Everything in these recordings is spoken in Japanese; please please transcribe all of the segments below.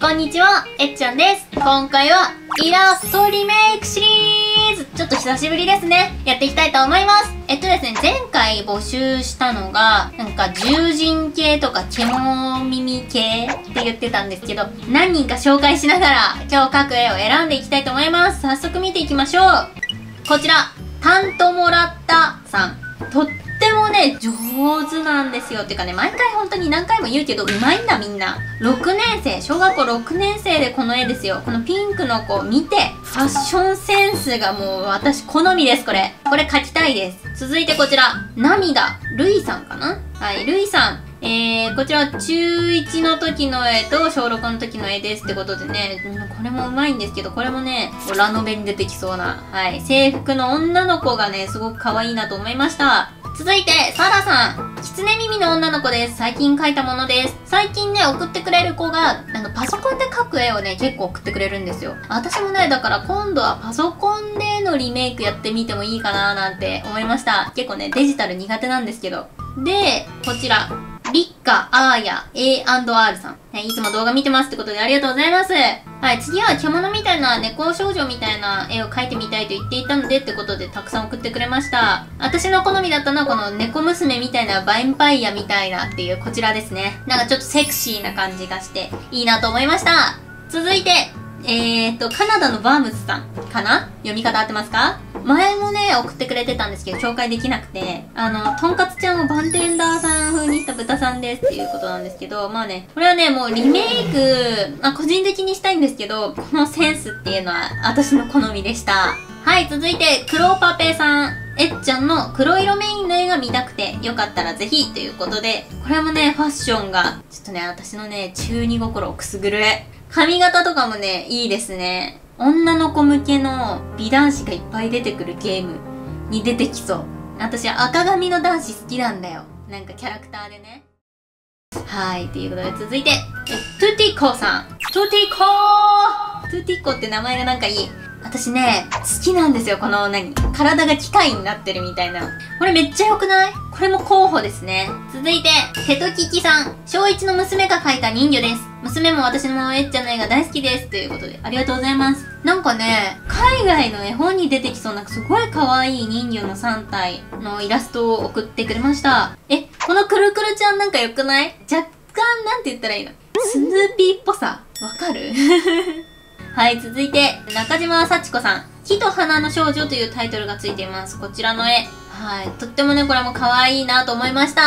こんにちは、えっちゃんです。今回は、イラストリメイクシリーズちょっと久しぶりですね。やっていきたいと思います。えっとですね、前回募集したのが、なんか、獣人系とか、獣耳系って言ってたんですけど、何人か紹介しながら、今日描く絵を選んでいきたいと思います。早速見ていきましょう。こちら、タントもらったさん。とっもね、上手なんですよ。っていうかね、毎回本当に何回も言うけど、うまいんだみんな。6年生、小学校6年生でこの絵ですよ。このピンクの子見て、ファッションセンスがもう私好みです、これ。これ描きたいです。続いてこちら、涙。ルイさんかな？はい、ルイさん。えー、こちら中1の時の絵と小6の時の絵ですってことでね、これもうまいんですけど、これもね、ラノベに出てきそうな、はい、制服の女の子がね、すごく可愛いなと思いました。続いて、サラさん。狐耳の女の子です。最近描いたものです。最近ね、送ってくれる子が、なんかパソコンで描く絵をね、結構送ってくれるんですよ。私もね、だから今度はパソコンでのリメイクやってみてもいいかななんて思いました。結構ね、デジタル苦手なんですけど。で、こちら。リッカ、アーヤ、A&R さん。いつも動画見てますってことでありがとうございます。はい、次は獣みたいな猫少女みたいな絵を描いてみたいと言っていたのでってことでたくさん送ってくれました。私の好みだったのはこの猫娘みたいなバインパイアみたいなっていうこちらですね。なんかちょっとセクシーな感じがしていいなと思いました。続いて、えー、っと、カナダのバームズさんかな？読み方合ってますか？前もね、送ってくれてたんですけど、紹介できなくて、あの、とんかつちゃんをバンテンダーさん風にした豚さんですっていうことなんですけど、まあね、これはね、もうリメイク、まあ個人的にしたいんですけど、このセンスっていうのは私の好みでした。はい、続いて、黒パペさん。えっちゃんの黒色メインの絵が見たくて、よかったらぜひということで、これもね、ファッションが、ちょっとね、私のね、中二心をくすぐる絵。髪型とかもね、いいですね。女の子向けの美男子がいっぱい出てくるゲームに出てきそう。私赤髪の男子好きなんだよ。なんかキャラクターでね。はい、ということで続いて、トゥティコさん。トゥティコートゥティコって名前がなんかいい。私ね、好きなんですよ、この何体が機械になってるみたいな。これめっちゃ良くない？これも候補ですね。続いて、テトキキさん。小1の娘が描いた人魚です。娘も私のえっちゃんの絵が大好きです。ということで、ありがとうございます。なんかね、海外の絵本に出てきそうなすごい可愛い人魚の3体のイラストを送ってくれました。え、このくるくるちゃんなんか良くない？若干なんて言ったらいいの？スヌーピーっぽさ？わかる？はい、続いて、中島幸子さん。木と花の少女というタイトルがついています。こちらの絵。はい。とってもね、これも可愛いなと思いました。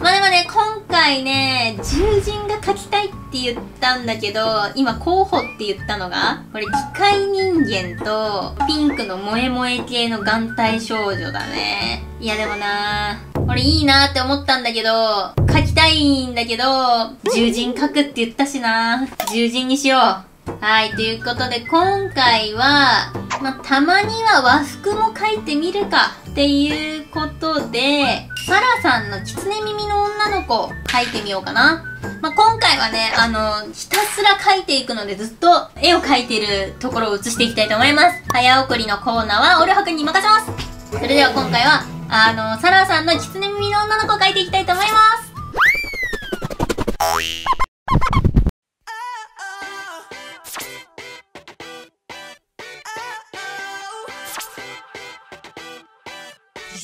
まあでもね、今回ね、獣人が描きたいって言ったんだけど、今候補って言ったのが、これ機械人間とピンクの萌え萌え系の眼帯少女だね。いやでもなこれいいなって思ったんだけど、描きたいんだけど、獣人描くって言ったしな獣人にしよう。はい、ということで今回は、まあ、たまには和服も描いてみるかっていうことで、サラさんの狐耳の女の子描いてみようかな。まあ、今回はね、あの、ひたすら描いていくのでずっと絵を描いてるところを映していきたいと思います。早送りのコーナーはオルハ君に任せます。それでは今回は、あの、サラさんの狐耳の女の子を描いていきたいと思います。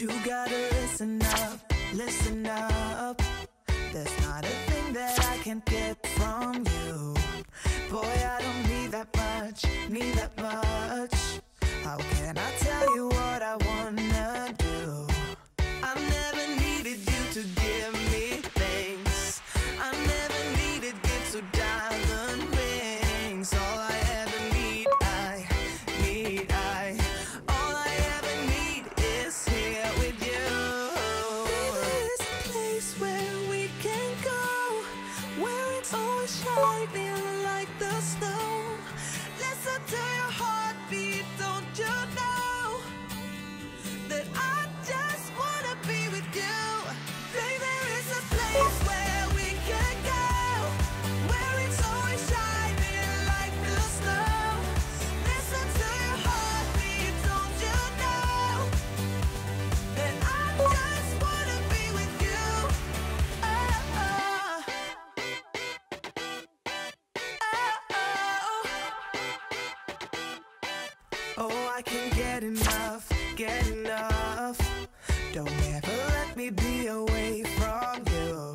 You gotta listen up, listen up. There's not a thing that I can't get from you. Boy, I don't need that much, need that much. How can I tell hoy Oh, I can't get enough, get enough. Don't ever let me be away from you.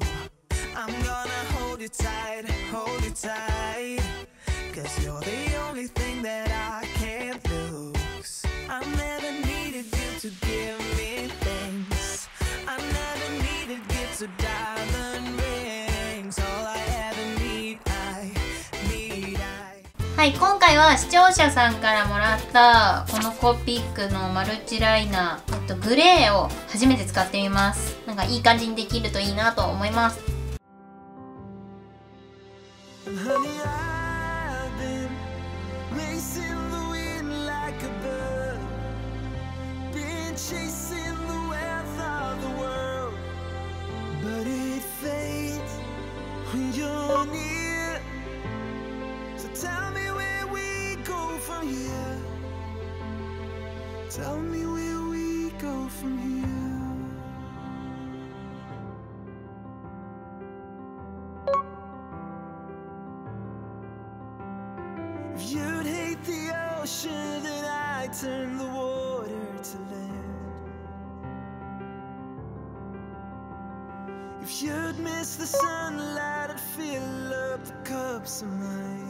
I'm gonna hold you tight, hold you tight. Cause you're the only thing that I can't lose. I never needed you to give me things. I never needed gifts or diamond はい、今回は視聴者さんからもらったこのコピックのマルチライナー、あとグレーを初めて使ってみます。なんかいい感じにできるといいなと思います。Tell me where we go from here. If you'd hate the ocean, then I'd turn the water to land. If you'd miss the sunlight, I'd fill up the cups in my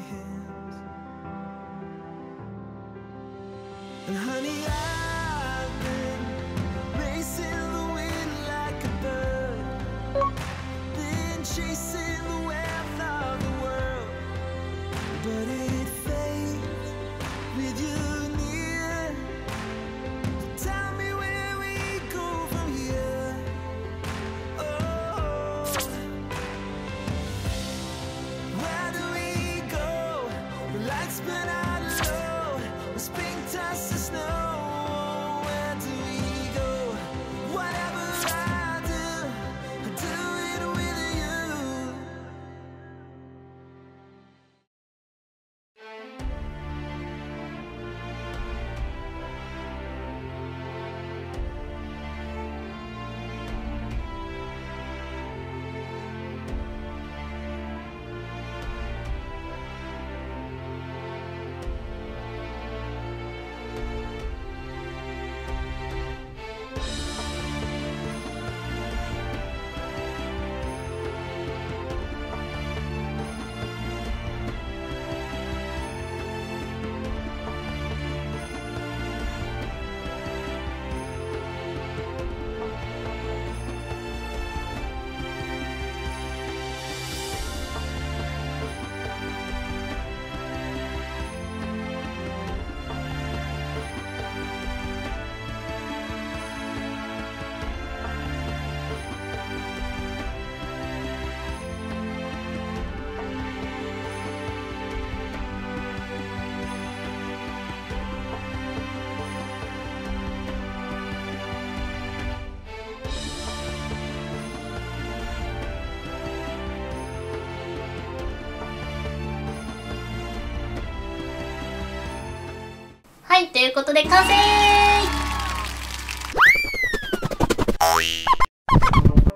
はい、ということで完成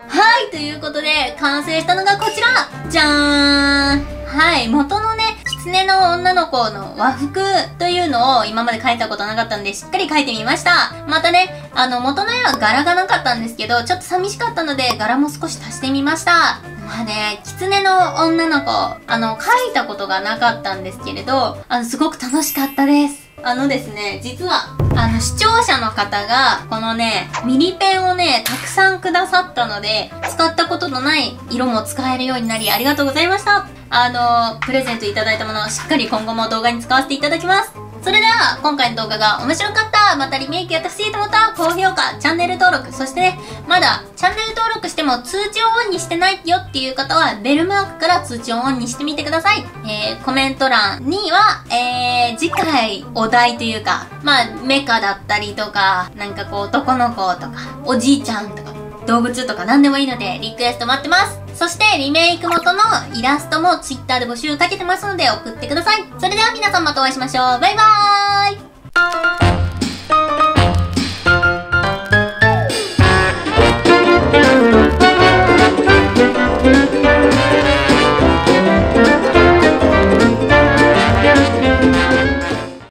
はい、ということで完成したのがこちらじゃーんはい、元のね、狐の女の子の和服というのを今まで描いたことなかったんで、しっかり描いてみました。またね、あの、元の絵は柄がなかったんですけど、ちょっと寂しかったので、柄も少し足してみました。まあね、狐の女の子、あの、描いたことがなかったんですけれど、あの、すごく楽しかったです。あのですね、実は、あの、視聴者の方が、このね、ミニペンをね、たくさんくださったので、使ったことのない色も使えるようになり、ありがとうございました。あの、プレゼントいただいたものをしっかり今後も動画に使わせていただきます。それでは、今回の動画が面白かった、またリメイクやってほしいと思ったら、高評価、チャンネル登録、そしてね、まだチャンネル登録しても通知をオンにしてないよっていう方は、ベルマークから通知をオンにしてみてください。えー、コメント欄には、えー、次回お題というか、まあ、メカだったりとか、なんかこう男の子とか、おじいちゃんとか、動物とか何でもいいので、リクエスト待ってます。そして、リメイク元のイラストも Twitter で募集をかけてますので送ってください。それでは皆さんまたお会いしましょう。バイバーイ